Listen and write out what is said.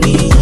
me.